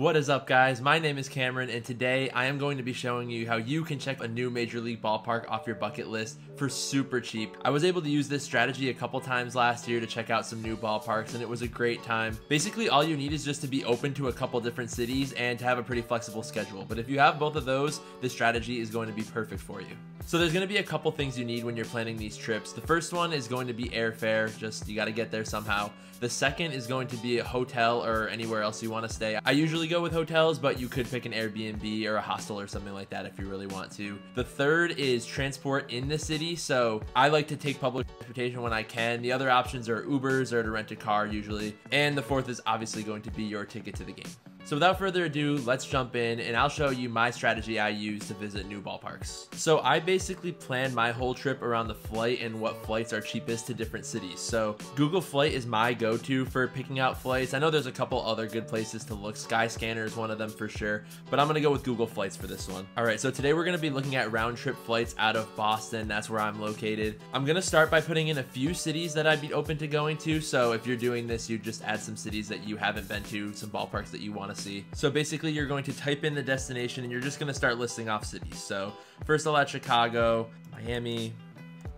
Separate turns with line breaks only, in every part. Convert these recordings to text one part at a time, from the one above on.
What is up guys? My name is Cameron and today I am going to be showing you how you can check a new Major League ballpark off your bucket list for super cheap. I was able to use this strategy a couple times last year to check out some new ballparks and it was a great time. Basically all you need is just to be open to a couple different cities and to have a pretty flexible schedule. But if you have both of those, this strategy is going to be perfect for you. So there's going to be a couple things you need when you're planning these trips. The first one is going to be airfare, just you got to get there somehow. The second is going to be a hotel or anywhere else you want to stay. I usually go with hotels, but you could pick an Airbnb or a hostel or something like that if you really want to. The third is transport in the city. So I like to take public transportation when I can. The other options are Ubers or to rent a car usually. And the fourth is obviously going to be your ticket to the game. So without further ado, let's jump in and I'll show you my strategy I use to visit new ballparks. So I basically plan my whole trip around the flight and what flights are cheapest to different cities. So Google Flight is my go-to for picking out flights. I know there's a couple other good places to look. Skyscanner is one of them for sure, but I'm gonna go with Google Flights for this one. All right, so today we're gonna be looking at round trip flights out of Boston. That's where I'm located. I'm gonna start by putting in a few cities that I'd be open to going to. So if you're doing this, you just add some cities that you haven't been to, some ballparks that you wanna see. So basically you're going to type in the destination and you're just going to start listing off cities. So first I'll add Chicago, Miami,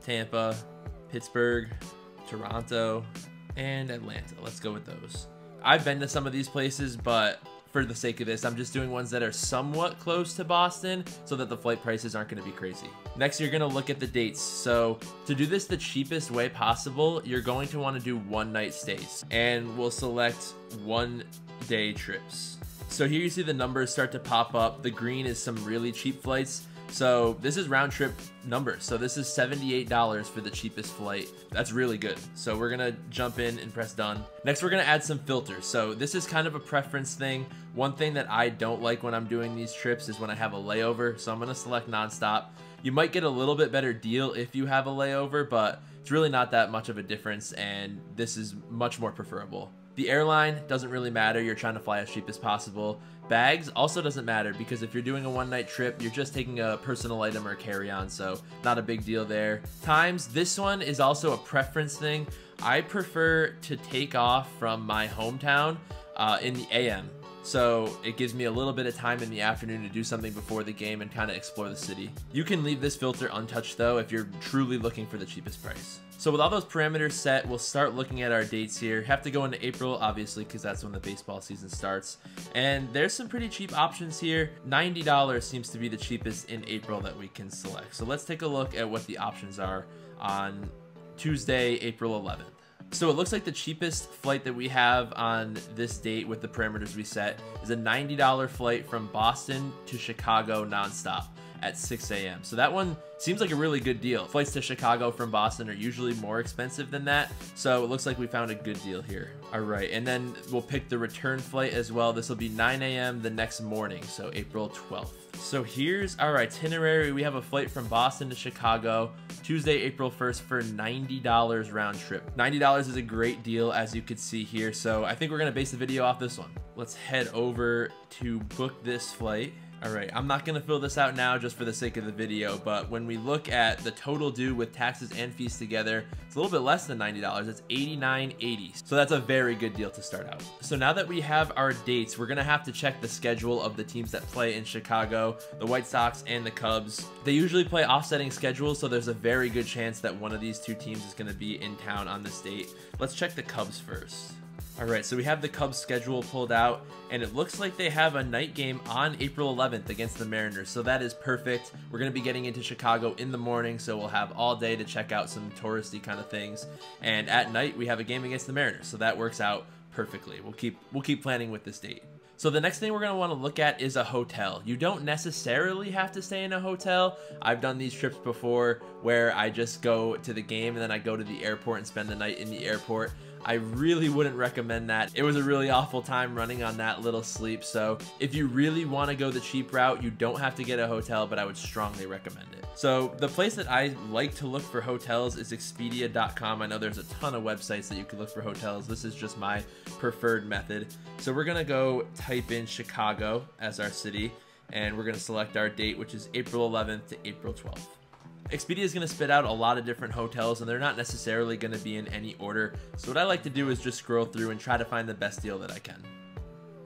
Tampa, Pittsburgh, Toronto, and Atlanta. Let's go with those. I've been to some of these places, but for the sake of this, I'm just doing ones that are somewhat close to Boston so that the flight prices aren't going to be crazy. Next, you're going to look at the dates. So to do this the cheapest way possible, you're going to want to do one night stays and we'll select one day trips. So here you see the numbers start to pop up. The green is some really cheap flights. So this is round trip numbers. So this is $78 for the cheapest flight. That's really good. So we're gonna jump in and press done. Next, we're gonna add some filters. So this is kind of a preference thing. One thing that I don't like when I'm doing these trips is when I have a layover. So I'm gonna select nonstop. You might get a little bit better deal if you have a layover, but it's really not that much of a difference and this is much more preferable. The airline doesn't really matter. You're trying to fly as cheap as possible. Bags also doesn't matter because if you're doing a one night trip, you're just taking a personal item or carry on, so not a big deal there. Times, this one is also a preference thing. I prefer to take off from my hometown uh, in the AM. So it gives me a little bit of time in the afternoon to do something before the game and kind of explore the city. You can leave this filter untouched though if you're truly looking for the cheapest price. So with all those parameters set, we'll start looking at our dates here. Have to go into April, obviously, because that's when the baseball season starts. And there's some pretty cheap options here. $90 seems to be the cheapest in April that we can select. So let's take a look at what the options are on Tuesday, April 11th. So it looks like the cheapest flight that we have on this date with the parameters we set is a $90 flight from Boston to Chicago nonstop at 6 a.m. So that one seems like a really good deal. Flights to Chicago from Boston are usually more expensive than that. So it looks like we found a good deal here. All right, and then we'll pick the return flight as well. This will be 9 a.m. the next morning, so April 12th. So here's our itinerary. We have a flight from Boston to Chicago, Tuesday, April 1st for $90 round trip. $90 is a great deal as you could see here. So I think we're gonna base the video off this one. Let's head over to book this flight. All right, I'm not gonna fill this out now just for the sake of the video, but when we look at the total due with taxes and fees together, it's a little bit less than $90. It's $89.80. So that's a very good deal to start out. So now that we have our dates, we're gonna have to check the schedule of the teams that play in Chicago, the White Sox and the Cubs. They usually play offsetting schedules, so there's a very good chance that one of these two teams is gonna be in town on this date. Let's check the Cubs first. All right, so we have the Cubs schedule pulled out, and it looks like they have a night game on April 11th against the Mariners, so that is perfect. We're going to be getting into Chicago in the morning, so we'll have all day to check out some touristy kind of things. And at night, we have a game against the Mariners, so that works out perfectly. We'll keep we'll keep planning with this date. So the next thing we're going to want to look at is a hotel. You don't necessarily have to stay in a hotel. I've done these trips before where I just go to the game and then I go to the airport and spend the night in the airport. I really wouldn't recommend that. It was a really awful time running on that little sleep. So if you really want to go the cheap route, you don't have to get a hotel, but I would strongly recommend it. So the place that I like to look for hotels is Expedia.com. I know there's a ton of websites that you can look for hotels. This is just my preferred method. So we're gonna go type in Chicago as our city and we're gonna select our date, which is April 11th to April 12th. Expedia is going to spit out a lot of different hotels and they're not necessarily going to be in any order. So what I like to do is just scroll through and try to find the best deal that I can.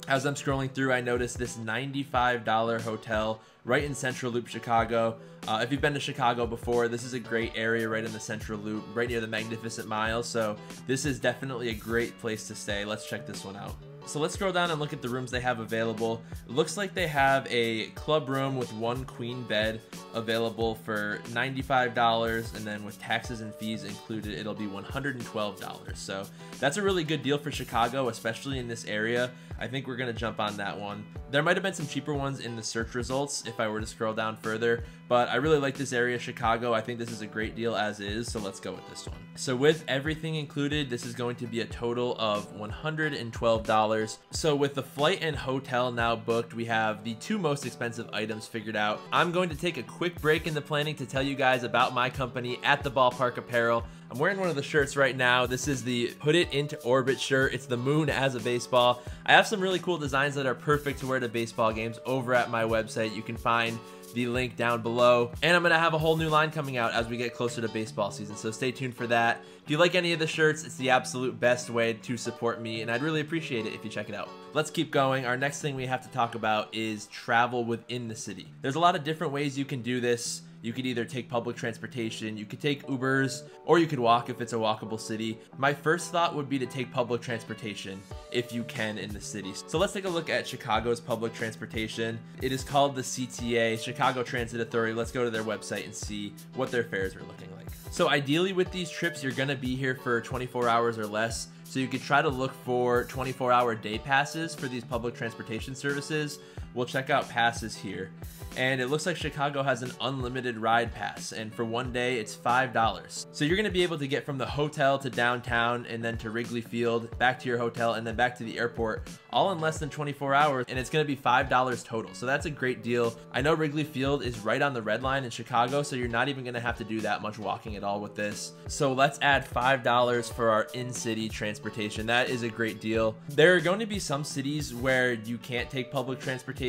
As I'm scrolling through, I noticed this $95 hotel right in Central Loop, Chicago. Uh, if you've been to Chicago before, this is a great area right in the Central Loop, right near the Magnificent Mile. So this is definitely a great place to stay. Let's check this one out. So let's scroll down and look at the rooms they have available. It looks like they have a club room with one queen bed available for $95 and then with taxes and fees included it'll be $112. So that's a really good deal for Chicago, especially in this area. I think we're going to jump on that one. There might have been some cheaper ones in the search results if I were to scroll down further, but I really like this area, Chicago. I think this is a great deal as is, so let's go with this one. So with everything included, this is going to be a total of $112. So with the flight and hotel now booked, we have the two most expensive items figured out. I'm going to take a quick break in the planning to tell you guys about my company at the Ballpark Apparel. I'm wearing one of the shirts right now. This is the Put It Into Orbit shirt. It's the moon as a baseball. I have some really cool designs that are perfect to wear to baseball games over at my website. You can find the link down below. And I'm to have a whole new line coming out as we get closer to baseball season, so stay tuned for that. If you like any of the shirts, it's the absolute best way to support me, and I'd really appreciate it if you check it out. Let's keep going. Our next thing we have to talk about is travel within the city. There's a lot of different ways you can do this. You could either take public transportation, you could take Ubers, or you could walk if it's a walkable city. My first thought would be to take public transportation if you can in the city. So let's take a look at Chicago's public transportation. It is called the CTA, Chicago Transit Authority. Let's go to their website and see what their fares are looking like. So ideally with these trips, you're gonna be here for 24 hours or less. So you could try to look for 24 hour day passes for these public transportation services. We'll check out passes here and it looks like Chicago has an unlimited ride pass, and for one day it's $5. So you're gonna be able to get from the hotel to downtown and then to Wrigley Field, back to your hotel, and then back to the airport, all in less than 24 hours, and it's gonna be $5 total. So that's a great deal. I know Wrigley Field is right on the red line in Chicago, so you're not even gonna have to do that much walking at all with this. So let's add $5 for our in-city transportation. That is a great deal. There are going to be some cities where you can't take public transportation.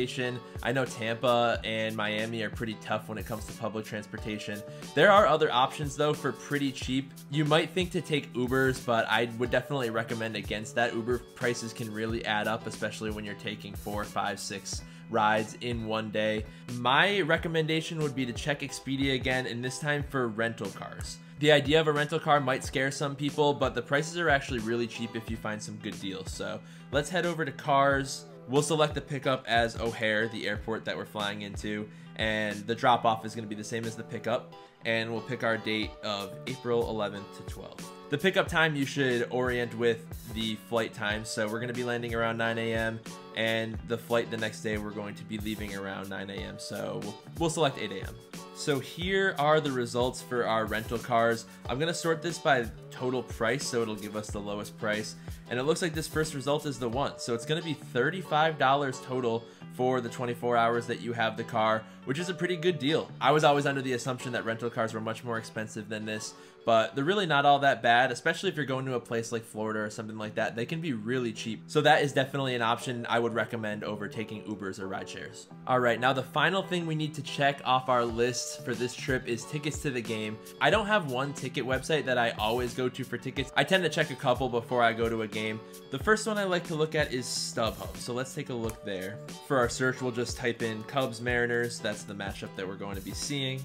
I know Tampa and and Miami are pretty tough when it comes to public transportation. There are other options though for pretty cheap. You might think to take Ubers, but I would definitely recommend against that. Uber prices can really add up, especially when you're taking four, five, six rides in one day. My recommendation would be to check Expedia again, and this time for rental cars. The idea of a rental car might scare some people, but the prices are actually really cheap if you find some good deals. So let's head over to cars. We'll select the pickup as O'Hare, the airport that we're flying into, and the drop off is going to be the same as the pickup. And we'll pick our date of April 11th to 12th. The pickup time you should orient with the flight time. So we're going to be landing around 9 a.m. and the flight the next day we're going to be leaving around 9 a.m. So we'll, we'll select 8 a.m. So here are the results for our rental cars. I'm gonna sort this by total price so it'll give us the lowest price. And it looks like this first result is the one. So it's gonna be $35 total for the 24 hours that you have the car, which is a pretty good deal. I was always under the assumption that rental cars were much more expensive than this, but they're really not all that bad, especially if you're going to a place like Florida or something like that. They can be really cheap. So that is definitely an option I would recommend over taking Ubers or ride shares. All right, now the final thing we need to check off our list for this trip is tickets to the game. I don't have one ticket website that I always go to for tickets. I tend to check a couple before I go to a game. The first one I like to look at is StubHub. So let's take a look there. For our search, we'll just type in Cubs Mariners. That's the matchup that we're going to be seeing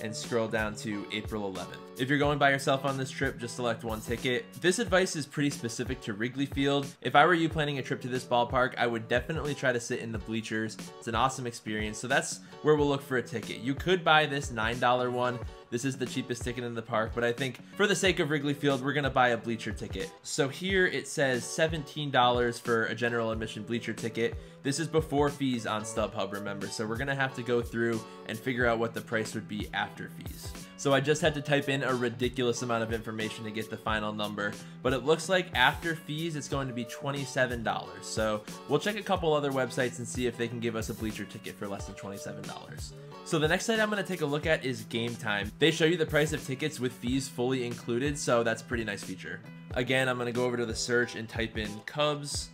and scroll down to April 11th. If you're going by yourself on this trip, just select one ticket. This advice is pretty specific to Wrigley Field. If I were you planning a trip to this ballpark, I would definitely try to sit in the bleachers. It's an awesome experience. So that's where we'll look for a ticket. You could buy this $9 one. This is the cheapest ticket in the park, but I think for the sake of Wrigley Field, we're gonna buy a bleacher ticket. So here it says $17 for a general admission bleacher ticket. This is before fees on StubHub, remember, so we're gonna have to go through and figure out what the price would be after fees. So I just had to type in a ridiculous amount of information to get the final number, but it looks like after fees, it's going to be $27. So we'll check a couple other websites and see if they can give us a bleacher ticket for less than $27. So the next site I'm going to take a look at is Game Time. They show you the price of tickets with fees fully included, so that's pretty nice feature. Again, I'm going to go over to the search and type in Cubs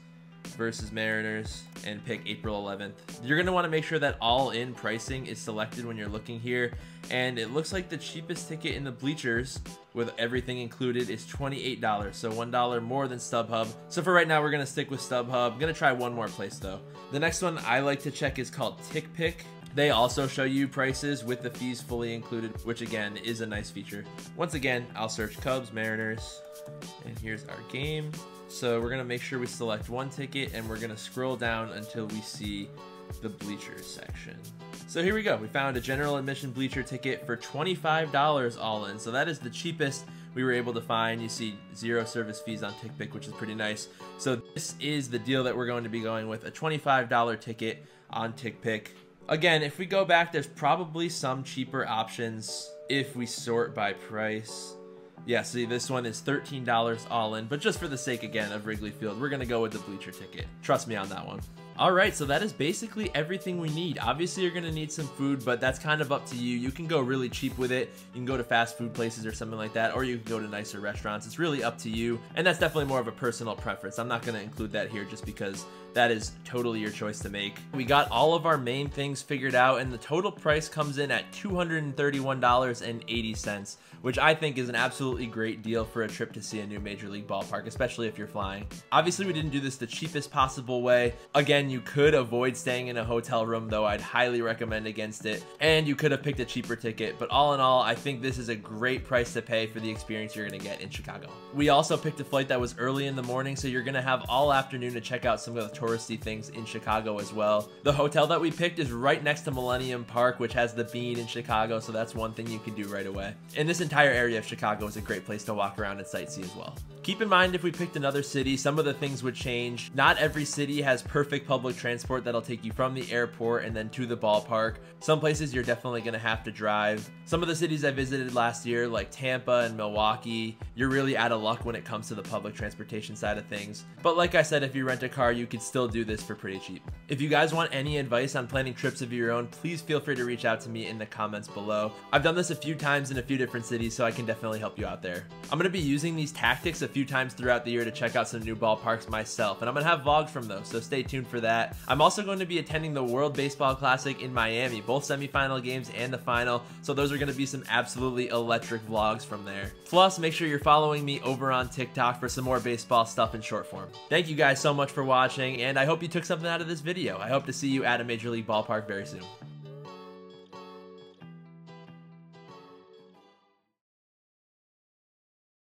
versus Mariners and pick April 11th. You're going to want to make sure that all in pricing is selected when you're looking here. And it looks like the cheapest ticket in the bleachers with everything included is $28. So $1 more than StubHub. So for right now, we're going to stick with StubHub. I'm going to try one more place though. The next one I like to check is called TickPick. They also show you prices with the fees fully included, which again is a nice feature. Once again, I'll search Cubs, Mariners, and here's our game. So we're gonna make sure we select one ticket and we're gonna scroll down until we see the bleachers section. So here we go. We found a general admission bleacher ticket for $25 all in. So that is the cheapest we were able to find. You see zero service fees on TickPick, which is pretty nice. So this is the deal that we're going to be going with, a $25 ticket on TickPick. Again, if we go back, there's probably some cheaper options if we sort by price. Yeah, see, this one is $13 all in, but just for the sake, again, of Wrigley Field, we're going to go with the bleacher ticket. Trust me on that one. All right, so that is basically everything we need. Obviously, you're to need some food, but that's kind of up to you. You can go really cheap with it. You can go to fast food places or something like that, or you can go to nicer restaurants. It's really up to you, and that's definitely more of a personal preference. I'm not to include that here just because that is totally your choice to make. We got all of our main things figured out, and the total price comes in at $231.80 which I think is an absolutely great deal for a trip to see a new Major League ballpark, especially if you're flying. Obviously, we didn't do this the cheapest possible way. Again, you could avoid staying in a hotel room, though I'd highly recommend against it. And you could have picked a cheaper ticket, but all in all, I think this is a great price to pay for the experience you're to get in Chicago. We also picked a flight that was early in the morning, so you're to have all afternoon to check out some of the touristy things in Chicago as well. The hotel that we picked is right next to Millennium Park, which has the Bean in Chicago, so that's one thing you can do right away. And this entire area of Chicago is a great place to walk around and sightsee as well. Keep in mind if we picked another city, some of the things would change. Not every city has perfect public transport that'll take you from the airport and then to the ballpark. Some places you're definitely to have to drive. Some of the cities I visited last year, like Tampa and Milwaukee, you're really out of luck when it comes to the public transportation side of things. But like I said, if you rent a car, you could still do this for pretty cheap. If you guys want any advice on planning trips of your own, please feel free to reach out to me in the comments below. I've done this a few times in a few different cities, so I can definitely help you out there. I'm to be using these tactics a few times throughout the year to check out some new ballparks myself, and I'm to have vlogs from those, so stay tuned for that. I'm also going to be attending the World Baseball Classic in Miami, both semifinal games and the final, so those are to be some absolutely electric vlogs from there. Plus, make sure you're following me over on TikTok for some more baseball stuff in short form. Thank you guys so much for watching, and I hope you took something out of this video. I hope to see you at a Major League ballpark very soon.